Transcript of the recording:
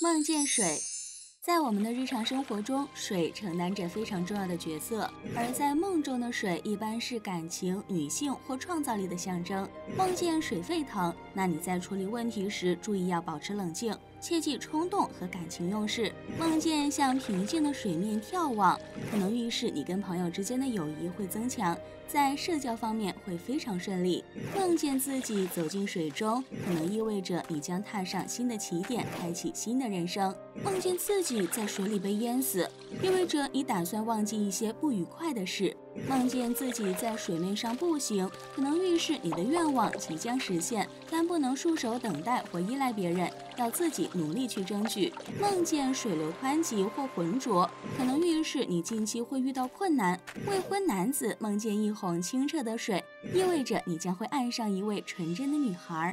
梦见水，在我们的日常生活中，水承担着非常重要的角色。而在梦中的水，一般是感情、女性或创造力的象征。梦见水沸腾，那你在处理问题时，注意要保持冷静。切忌冲动和感情用事。梦见向平静的水面眺望，可能预示你跟朋友之间的友谊会增强，在社交方面会非常顺利。梦见自己走进水中，可能意味着你将踏上新的起点，开启新的人生。梦见自己在水里被淹死，意味着你打算忘记一些不愉快的事。梦见自己在水面上步行，可能预示你的愿望即将实现，但不能束手等待或依赖别人，要自己努力去争取。梦见水流湍急或浑浊，可能预示你近期会遇到困难。未婚男子梦见一泓清澈的水，意味着你将会爱上一位纯真的女孩。